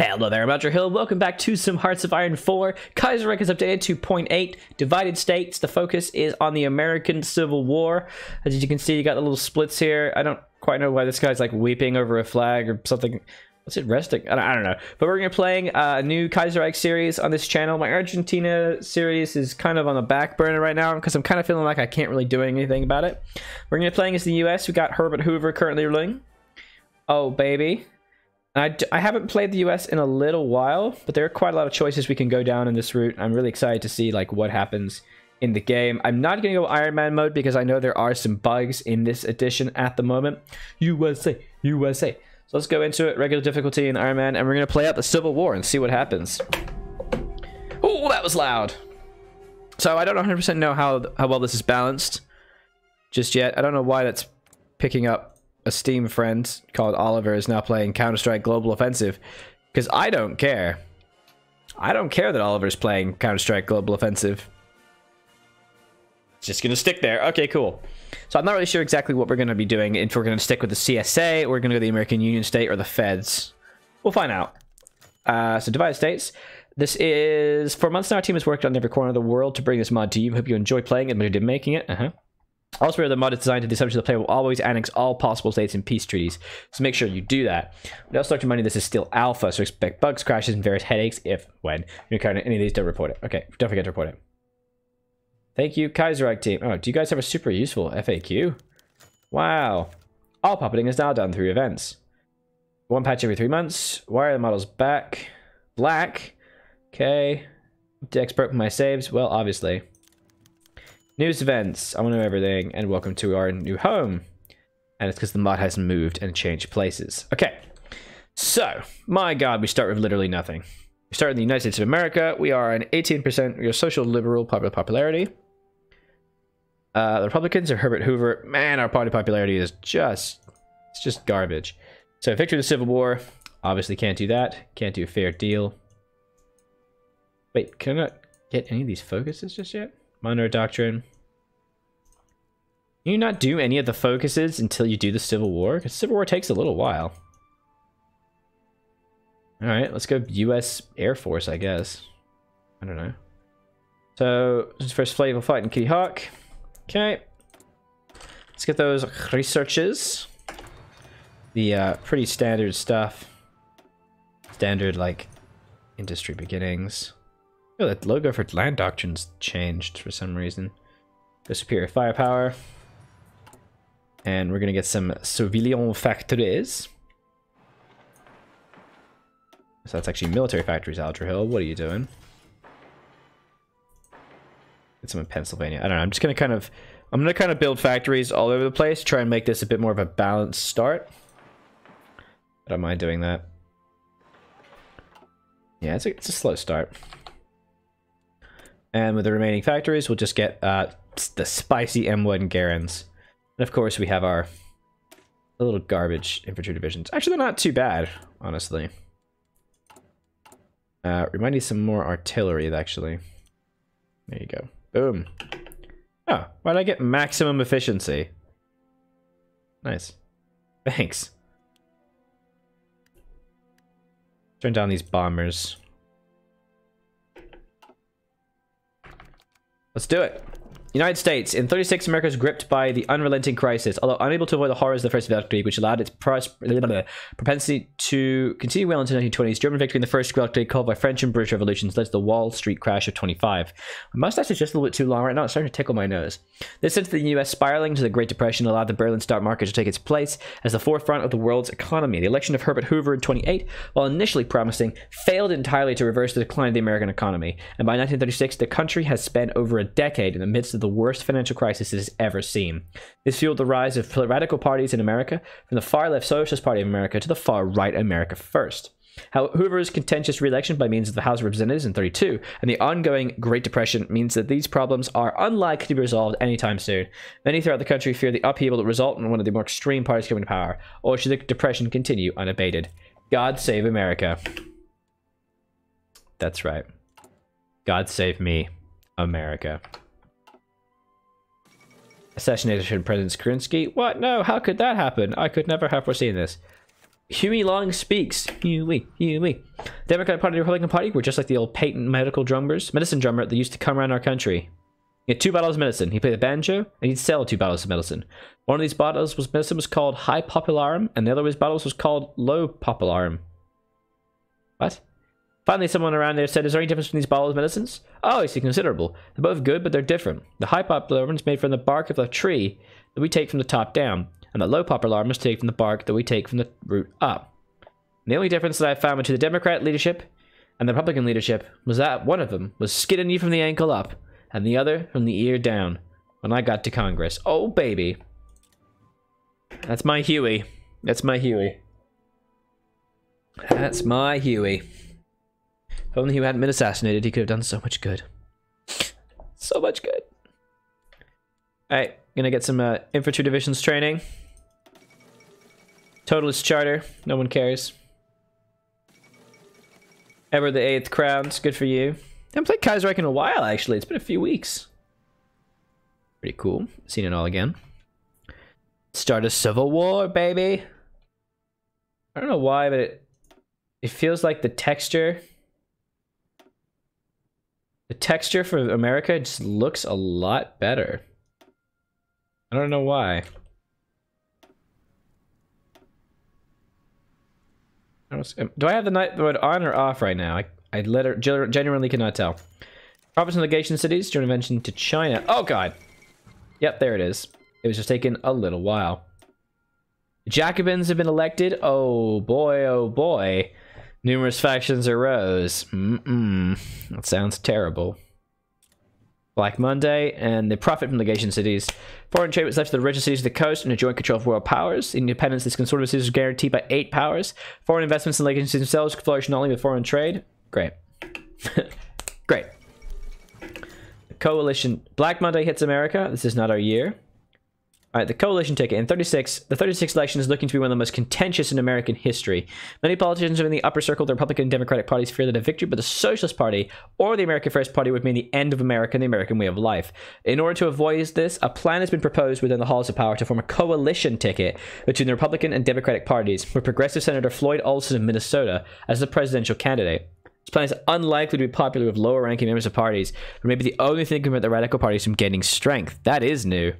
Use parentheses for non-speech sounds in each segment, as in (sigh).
Hello there, I'm Aldrahill. Welcome back to some Hearts of Iron 4. Kaiserreich is updated to 0.8. Divided states. The focus is on the American Civil War. As you can see, you got the little splits here. I don't quite know why this guy's like weeping over a flag or something. What's it resting? I don't, I don't know. But we're going to be playing uh, a new Kaiserreich series on this channel. My Argentina series is kind of on the back burner right now because I'm kind of feeling like I can't really do anything about it. We're going to be playing as the US. We got Herbert Hoover currently ruling. Oh, baby. I, I haven't played the US in a little while, but there are quite a lot of choices we can go down in this route. I'm really excited to see like what happens in the game. I'm not going to go Iron Man mode because I know there are some bugs in this edition at the moment. USA, USA. So let's go into it, regular difficulty in Iron Man, and we're going to play out the Civil War and see what happens. Oh, that was loud. So I don't 100% know how, how well this is balanced just yet. I don't know why that's picking up a Steam friend called Oliver is now playing Counter-Strike Global Offensive because I don't care. I don't care that Oliver's playing Counter-Strike Global Offensive. It's just going to stick there. Okay, cool. So I'm not really sure exactly what we're going to be doing. If we're going to stick with the CSA, or we're going to go to the American Union State, or the Feds. We'll find out. Uh, so Divided States. This is... For months now, our team has worked on every corner of the world to bring this mod to you. Hope you enjoy playing it and making it. Uh-huh. Also, the mod is designed to the assumption the player will always annex all possible states in peace treaties, so make sure you do that. Start your money, this is still alpha, so expect bugs, crashes, and various headaches if, when, you encounter any of these, don't report it. Okay, don't forget to report it. Thank you, Kaiserreich team. Oh, do you guys have a super useful FAQ? Wow. All puppeting is now done through events. One patch every three months. Why are the models back? Black. Okay. To export my saves? Well, obviously. News events. I want to know everything. And welcome to our new home. And it's because the mod has moved and changed places. Okay. So, my god, we start with literally nothing. We start in the United States of America. We are an 18% we are social liberal popular popularity. Uh, the Republicans are Herbert Hoover. Man, our party popularity is just, it's just garbage. So victory of the Civil War. Obviously can't do that. Can't do a fair deal. Wait, can I not get any of these focuses just yet? Monroe Doctrine. Can you not do any of the focuses until you do the Civil War? Because Civil War takes a little while. Alright, let's go U.S. Air Force, I guess. I don't know. So, first Flavor fight in Kitty Hawk. Okay. Let's get those researches. The uh, pretty standard stuff. Standard, like, industry beginnings. Oh, that logo for land doctrines changed for some reason. The superior firepower. And we're gonna get some civilian factories. So that's actually military factories, Aldrahill. What are you doing? Get some in Pennsylvania. I don't know. I'm just gonna kind of, I'm gonna kind of build factories all over the place. Try and make this a bit more of a balanced start. I don't mind doing that. Yeah, it's a, it's a slow start. And with the remaining factories, we'll just get uh, the spicy M1 Garands. And of course, we have our little garbage infantry divisions. Actually, they're not too bad, honestly. Uh, might need some more artillery, actually. There you go. Boom. Oh, why did I get maximum efficiency? Nice. Thanks. Turn down these bombers. Let's do it. United States. In 36, America was gripped by the unrelenting crisis. Although unable to avoid the horrors of the First Galactic League, which allowed its (laughs) propensity to continue well into the 1920s, German victory in the First Galactic League, called by French and British revolutions, led to the Wall Street crash of 25. My mustache is just a little bit too long right now. It's starting to tickle my nose. This sent the U.S. spiraling to the Great Depression allowed the Berlin stock market to take its place as the forefront of the world's economy. The election of Herbert Hoover in 28, while initially promising, failed entirely to reverse the decline of the American economy. And by 1936, the country has spent over a decade in the midst of the worst financial crisis it has ever seen. This fueled the rise of radical parties in America, from the far left Socialist Party of America to the far right America First. Hoover's contentious re-election by means of the House of Representatives in 32 and the ongoing Great Depression means that these problems are unlikely to be resolved anytime soon. Many throughout the country fear the upheaval that result in one of the more extreme parties coming to power, or should the Depression continue unabated. God save America. That's right. God save me, America. Assassination President Kerensky? What? No, how could that happen? I could never have foreseen this. Huey Long speaks. Huey, Huey. Democratic Party and Republican Party were just like the old patent medical drummers, medicine drummer that used to come around our country. He had two bottles of medicine. He played the banjo, and he'd sell two bottles of medicine. One of these bottles was medicine was called High Popularum, and the other of his bottles was called Low Popularum. What? Finally, someone around there said, Is there any difference between these bottles of medicines? Oh, I see, considerable. They're both good, but they're different. The high popularum is made from the bark of a tree that we take from the top down, and the low popularum is taken from the bark that we take from the root up. And the only difference that I found between the Democrat leadership and the Republican leadership was that one of them was skidding you from the ankle up, and the other from the ear down when I got to Congress. Oh, baby. That's my Huey. That's my Huey. That's my Huey. If only he hadn't been assassinated, he could have done so much good. So much good. Alright, gonna get some uh, infantry divisions training. Totalist charter, no one cares. Edward the 8th crowns, good for you. I haven't played Kaiserreich in a while, actually. It's been a few weeks. Pretty cool. Seen it all again. Start a civil war, baby. I don't know why, but it, it feels like the texture the texture for America just looks a lot better. I don't know why. Um, do I have the night mode on or off right now? I, I genuinely cannot tell. Province and legation cities, joint invention to China. Oh god! Yep, there it is. It was just taking a little while. Jacobins have been elected. Oh boy, oh boy. Numerous factions arose. Mm-mm. That sounds terrible. Black Monday, and the profit from legation cities. Foreign trade was left to the richest cities of the coast and a joint control of world powers. Independence, this consortium of cities was guaranteed by eight powers. Foreign investments in legation cities themselves could flourish not only with foreign trade. Great. (laughs) Great. Coalition. Black Monday hits America. This is not our year. The coalition ticket in 36. The 36th election is looking to be one of the most contentious in American history. Many politicians in the upper circle of the Republican and Democratic parties fear that a victory by the Socialist Party or the American First Party would mean the end of America and the American way of life. In order to avoid this, a plan has been proposed within the halls of power to form a coalition ticket between the Republican and Democratic parties, with Progressive Senator Floyd Olson of Minnesota as the presidential candidate. This plan is unlikely to be popular with lower ranking members of parties, but maybe the only thing to prevent the radical parties from gaining strength. That is new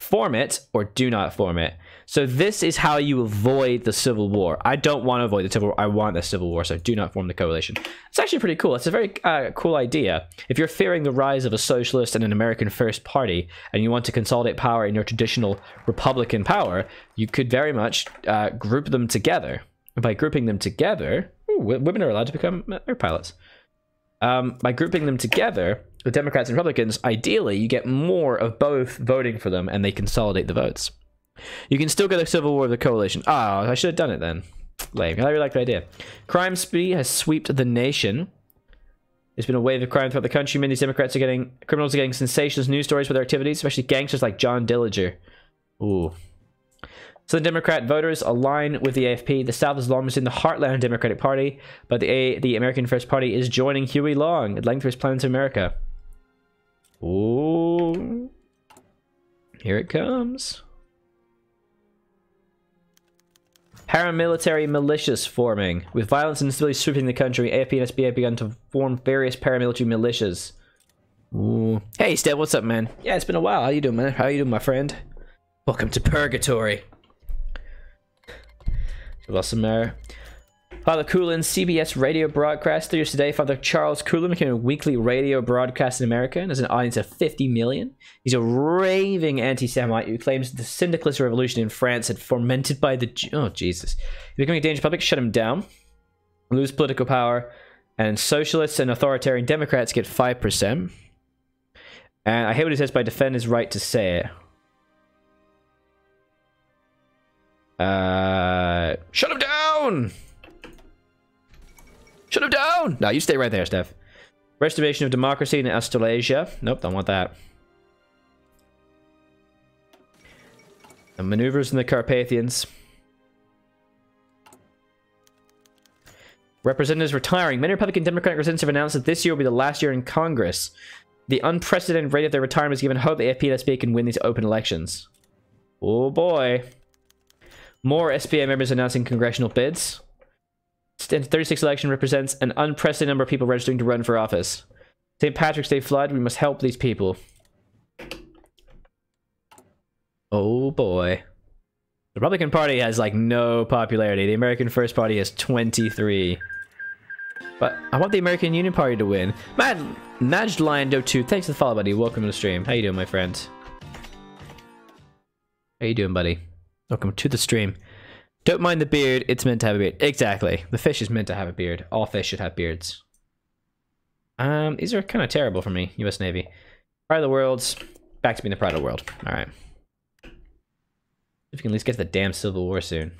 form it or do not form it. So this is how you avoid the civil war. I don't want to avoid the civil war. I want the civil war, so do not form the coalition. It's actually pretty cool. It's a very uh, cool idea. If you're fearing the rise of a socialist and an American First Party, and you want to consolidate power in your traditional Republican power, you could very much uh, group them together. By grouping them together, ooh, women are allowed to become air pilots. Um, by grouping them together, the Democrats and Republicans, ideally, you get more of both voting for them and they consolidate the votes. You can still get a civil war with the coalition. Ah, oh, I should have done it then. Lame. I really like the idea. Crime spree has swept the nation. There's been a wave of crime throughout the country. Many Democrats are getting criminals are getting sensationalist news stories for their activities, especially gangsters like John Dillinger. Ooh. So the Democrat voters align with the AFP. The South is almost in the heartland Democratic Party, but the A the American First Party is joining Huey Long at length for his plan to America. Ooh. Here it comes. Paramilitary militias forming. With violence and instability sweeping the country, AFP and SBA have begun to form various paramilitary militias. Ooh. Hey, Steph, what's up, man? Yeah, it's been a while. How you doing, man? How you doing, my friend? Welcome to Purgatory. Mayor. Father Coughlin, CBS radio broadcaster. Today, Father Charles Coughlin became a weekly radio broadcast in America and has an audience of 50 million. He's a raving anti-Semite who claims the syndicalist revolution in France had fomented by the... Oh, Jesus. Becoming a danger to public. Shut him down. Lose political power. And socialists and authoritarian Democrats get 5%. And I hate what he says by defend his right to say it. Uh, shut him down! Shut him down! No, you stay right there, Steph. Restoration of democracy in Australasia. Nope, don't want that. The maneuvers in the Carpathians. Representatives retiring. Many Republican Democratic representatives have announced that this year will be the last year in Congress. The unprecedented rate of their retirement has given hope that FPSB can win these open elections. Oh boy. More SPA members announcing congressional bids. The 36 election represents an unprecedented number of people registering to run for office. St. Patrick's Day flood, we must help these people. Oh boy. The Republican Party has like no popularity. The American First Party has 23. But I want the American Union Party to win. Mad Najd Lion Do 2, thanks for the follow, buddy. Welcome to the stream. How you doing, my friend? How you doing, buddy? Welcome to the stream. Don't mind the beard, it's meant to have a beard. Exactly. The fish is meant to have a beard. All fish should have beards. Um, these are kind of terrible for me, US Navy. Pride of the worlds, back to being the pride of the world. Alright. If we can at least get to the damn Civil War soon.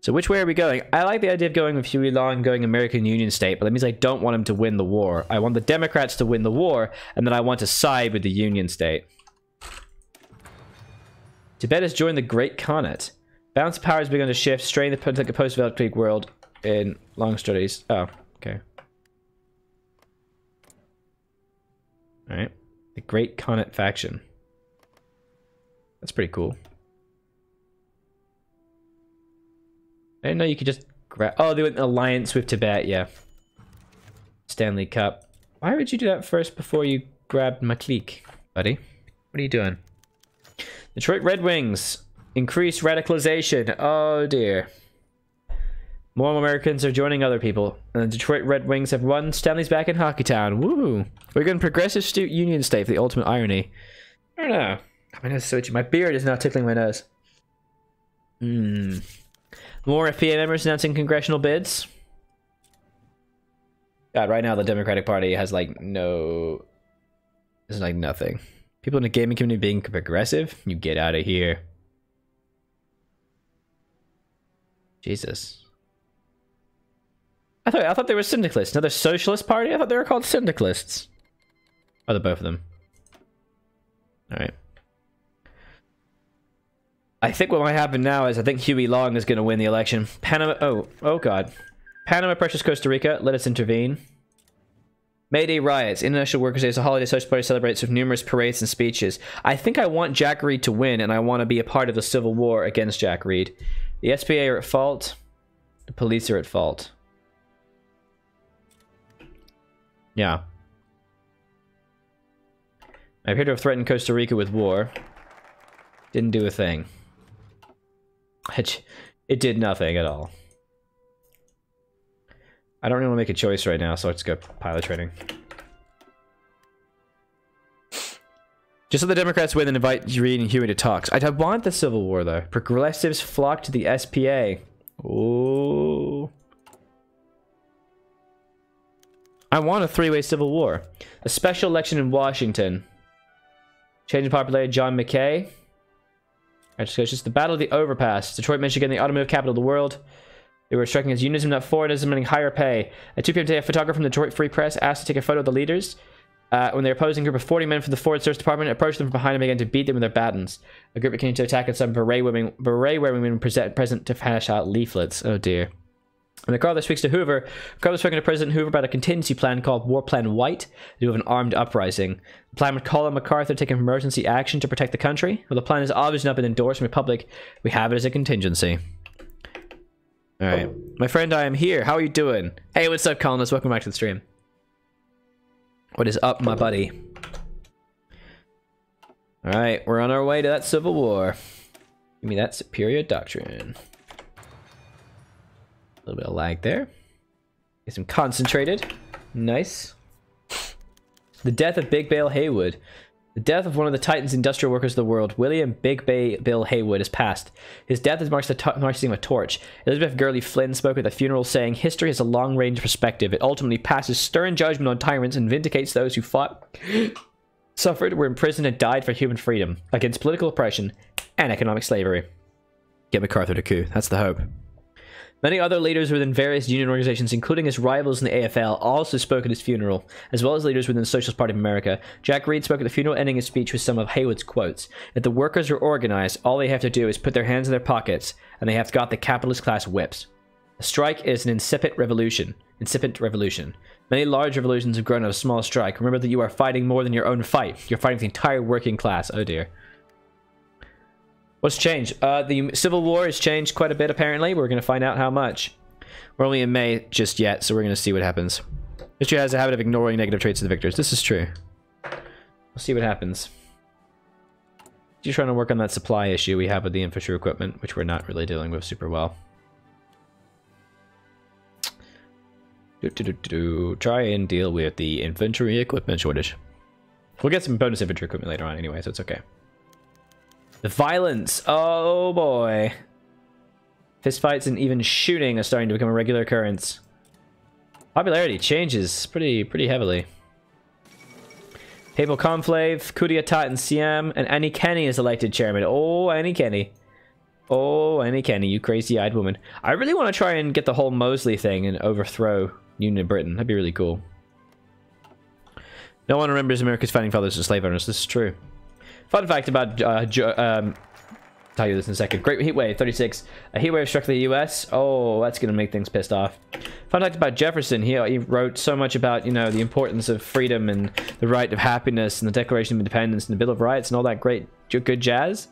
So which way are we going? I like the idea of going with Huey Long going American Union state, but that means I don't want him to win the war. I want the Democrats to win the war, and then I want to side with the Union state. Tibet has joined the Great Khanate. Balance of power has begun to shift, strain the post-developed world in long studies. Oh, okay. Alright. The Great Khanate faction. That's pretty cool. I didn't know you could just grab... Oh, they went alliance with Tibet, yeah. Stanley Cup. Why would you do that first before you grabbed McLeek, buddy? What are you doing? Detroit Red Wings. Increased radicalization. Oh, dear. More Americans are joining other people. And the Detroit Red Wings have won. Stanley's back in Hockeytown. Woo! We're going progressive student union state for the ultimate irony. I don't know. My nose is so itchy. My beard is now tickling my nose. Hmm. More FPA members announcing congressional bids. God, right now the Democratic Party has like no... It's like nothing. People in the gaming community being progressive? You get out of here. Jesus. I thought I thought they were syndicalists. Another socialist party? I thought they were called syndicalists. Oh, they're both of them. Alright. I think what might happen now is I think Huey Long is going to win the election. Panama. Oh, oh God. Panama, precious Costa Rica. Let us intervene. May Day riots. International Workers' Day is a holiday Social Party celebrates with numerous parades and speeches. I think I want Jack Reed to win, and I want to be a part of the civil war against Jack Reed. The SPA are at fault. The police are at fault. Yeah. I appear to have threatened Costa Rica with war. Didn't do a thing. It, (laughs) it did nothing at all. I don't really want to make a choice right now, so let's go pilot training. Just so the Democrats win and invite Reed and Huey to talks. I want the Civil War, though. Progressives flock to the SPA. Ooh. I want a three-way Civil War. A special election in Washington. Change in popularity, John McKay. It's just the Battle of the Overpass. Detroit, Michigan, the automotive capital of the world. They were striking as unionism, not Fordism, demanding higher pay. At 2 p.m. today, a photographer from the Detroit Free Press asked to take a photo of the leaders. Uh, when the opposing group of 40 men from the Ford Service Department approached them from behind and began to beat them with their batons. A group continued to attack and some beret wearing, beret women present, present to pass out leaflets. Oh dear. And MacArthur speaks to Hoover. MacArthur spoken to President Hoover about a contingency plan called War Plan White to do with an armed uprising. The plan would call on MacArthur to take emergency action to protect the country. Well, the plan has obviously not been endorsed from the public. We have it as a contingency. All right. My friend, I am here. How are you doing? Hey, what's up, colonists? Welcome back to the stream. What is up, my buddy? All right, we're on our way to that civil war. Give me that superior doctrine. A little bit of lag there. Get some concentrated. Nice. The death of Big Bill Haywood. The death of one of the Titans industrial workers of the world, William Big Bay Bill Haywood, is passed. His death is marked the a torch. Elizabeth Gurley Flynn spoke at the funeral, saying, History has a long range perspective. It ultimately passes stern judgment on tyrants and vindicates those who fought, (laughs) suffered, were imprisoned, and died for human freedom, against political oppression and economic slavery. Get MacArthur to coup. That's the hope. Many other leaders within various union organizations, including his rivals in the AFL, also spoke at his funeral, as well as leaders within the Socialist Party of America. Jack Reed spoke at the funeral, ending his speech with some of Haywood's quotes. If the workers are organized, all they have to do is put their hands in their pockets, and they have got the capitalist class whips. A strike is an incipient revolution. Incipient revolution. Many large revolutions have grown out of a small strike. Remember that you are fighting more than your own fight. You're fighting the entire working class. Oh dear. What's changed? Uh, the Civil War has changed quite a bit, apparently. We're going to find out how much. We're only in May just yet, so we're going to see what happens. History has a habit of ignoring negative traits of the victors. This is true. We'll see what happens. Just trying to work on that supply issue we have with the infantry equipment, which we're not really dealing with super well. Do, do, do. Try and deal with the infantry equipment shortage. We'll get some bonus infantry equipment later on anyway, so it's okay. The violence. Oh boy. Fistfights and even shooting are starting to become a regular occurrence. Popularity changes pretty pretty heavily. Papal Conclave, coup d'etat in Siam, and Annie Kenney is elected chairman. Oh, Annie Kenney. Oh, Annie Kenney, you crazy-eyed woman. I really want to try and get the whole Mosley thing and overthrow Union Britain. That'd be really cool. No one remembers America's founding fathers as slave owners. This is true. Fun fact about uh, um, tell you this in a second. Great heat wave, 36. A heat wave struck the U.S. Oh, that's gonna make things pissed off. Fun fact about Jefferson. He, he wrote so much about you know the importance of freedom and the right of happiness and the Declaration of Independence and the Bill of Rights and all that great good jazz.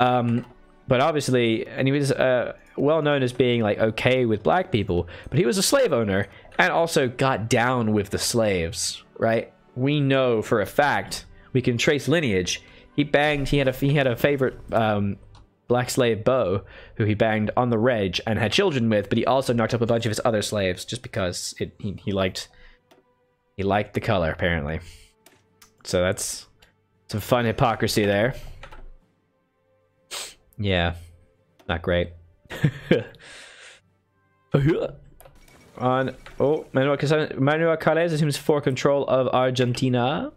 Um, but obviously, and he was uh, well known as being like okay with black people, but he was a slave owner and also got down with the slaves. Right? We know for a fact we can trace lineage. He banged. He had a he had a favorite um, black slave Beau, who he banged on the reg and had children with, but he also knocked up a bunch of his other slaves just because it, he, he liked he liked the color apparently. So that's some fun hypocrisy there. Yeah, not great. (laughs) On oh Manuel, Manuel Carles assumes for control of Argentina.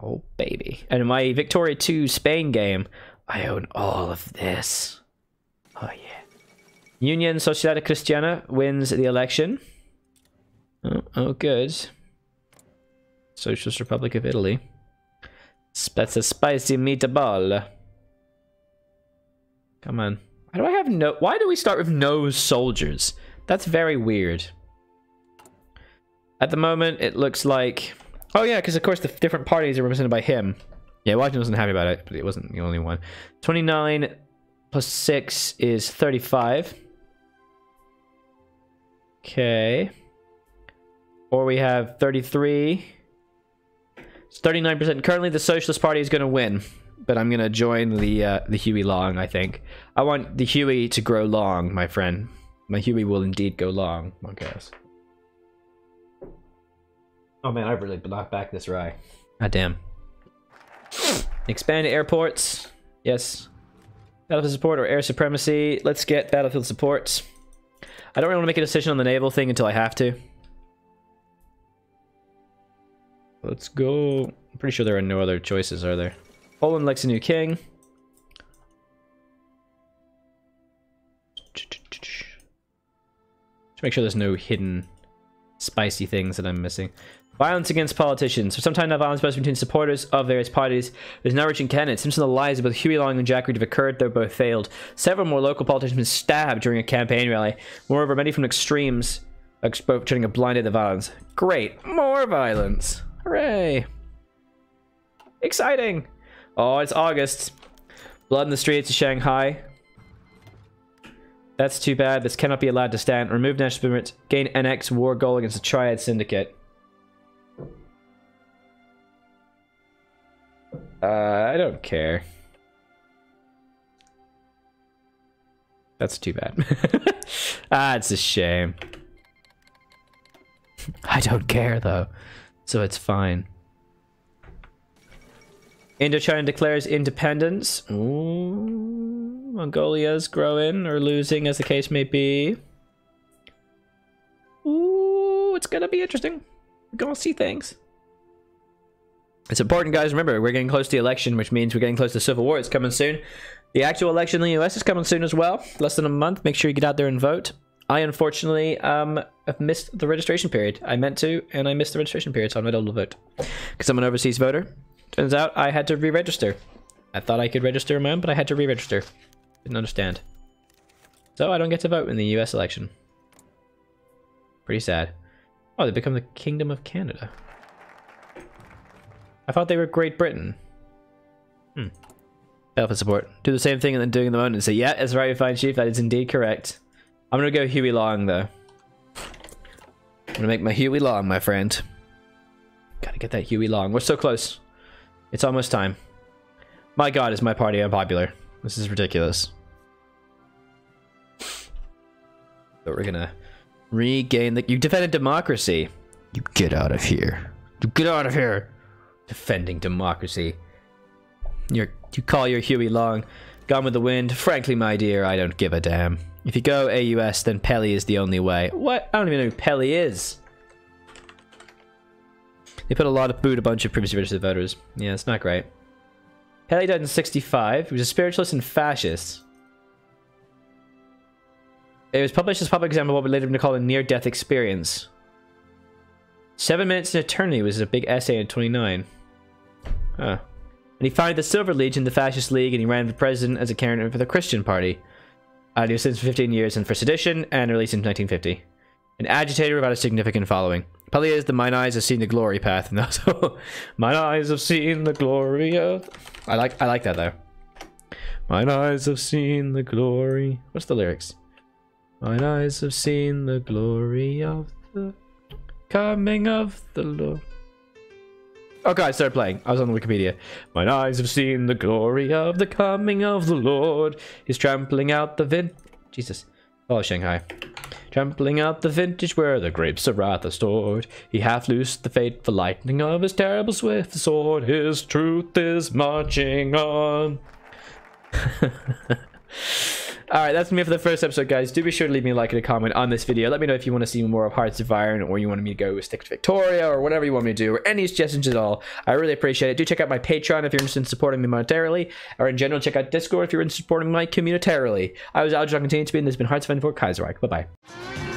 Oh baby, and my Victoria 2 Spain game, I own all of this. Oh, yeah. Union Sociedad Cristiana wins the election. Oh, oh, good. Socialist Republic of Italy. That's a spicy meatball. Come on. Why do I have no... Why do we start with no soldiers? That's very weird. At the moment, it looks like... Oh, yeah, because of course the different parties are represented by him. Yeah, Washington wasn't happy about it, but it wasn't the only one. 29 plus 6 is 35. Okay. Or we have 33. It's 39%. Currently, the Socialist Party is going to win, but I'm going to join the uh, the Huey long, I think. I want the Huey to grow long, my friend. My Huey will indeed go long, I guess. Oh man, I've really blocked back this rye. God damn. Expand airports. Yes. Battlefield support or air supremacy. Let's get battlefield support. I don't really want to make a decision on the naval thing until I have to. Let's go. I'm pretty sure there are no other choices, are there? Poland elects a new king. To make sure there's no hidden spicy things that I'm missing. Violence against politicians. For some time now, violence between supporters of various parties is now reaching. It seems the lies of both Huey Long and Jack Reed have occurred, though both failed. Several more local politicians have been stabbed during a campaign rally. Moreover, many from extremes are turning a blind eye to violence. Great. More violence. Hooray. Exciting. Oh, it's August. Blood in the streets of Shanghai. That's too bad. This cannot be allowed to stand. Remove national spirit. Gain NX war goal against the Triad Syndicate. Uh, I don't care. That's too bad. (laughs) ah, it's a shame. (laughs) I don't care though, so it's fine. Indochina declares independence. Ooh, Mongolia's growing or losing, as the case may be. Ooh, it's gonna be interesting. We're gonna see things. It's important, guys. Remember, we're getting close to the election, which means we're getting close to civil war. It's coming soon. The actual election in the U.S. is coming soon as well. Less than a month. Make sure you get out there and vote. I unfortunately um, have missed the registration period. I meant to, and I missed the registration period, so I'm not able to vote because I'm an overseas voter. Turns out I had to re-register. I thought I could register my own, but I had to re-register. Didn't understand. So I don't get to vote in the U.S. election. Pretty sad. Oh, they become the Kingdom of Canada. I thought they were Great Britain. Hmm. Battlefield support. Do the same thing and then doing the moment and say, yeah, that's right, fine chief. That is indeed correct. I'm gonna go Huey Long though. I'm gonna make my Huey Long, my friend. Gotta get that Huey Long. We're so close. It's almost time. My god, is my party unpopular. This is ridiculous. But we're gonna regain the- You defended democracy. You get out of here. You get out of here. Defending democracy. You're, you call your Huey Long. Gone with the wind. Frankly, my dear, I don't give a damn. If you go AUS, then Pelley is the only way. What? I don't even know who Pelley is. They put a lot of boot a bunch of previously registered voters. Yeah, it's not great. Pelley died in 65. He was a spiritualist and fascist. It was published as a public example of what we later been called a near-death experience. Seven Minutes in Eternity was a big essay in 29. Huh. And he founded the Silver Legion, the Fascist League, and he ran for president as a candidate for the Christian Party. Uh, he was sentenced for 15 years and for sedition, and released in 1950. An agitator without a significant following. Probably is the Mine Eyes have seen the glory path, (laughs) and also Mine Eyes have seen the glory of. I like I like that though. Mine eyes have seen the glory. What's the lyrics? Mine eyes have seen the glory of the coming of the Lord. Okay, I started playing. I was on Wikipedia. Mine eyes have seen the glory of the coming of the Lord. He's trampling out the vin. Jesus. Oh, Shanghai. Trampling out the vintage where the grapes of wrath are stored. He half loosed the fateful lightning of his terrible swift sword. His truth is marching on. (laughs) Alright, that's me for the first episode, guys. Do be sure to leave me a like and a comment on this video. Let me know if you want to see more of Hearts of Iron or you want me to go stick to Victoria or whatever you want me to do or any suggestions at all. I really appreciate it. Do check out my Patreon if you're interested in supporting me monetarily or in general, check out Discord if you're interested in supporting my communitarily. I was Aldrahill, continue to be, and this has been Hearts of Iron for Kaiserreich. Bye-bye.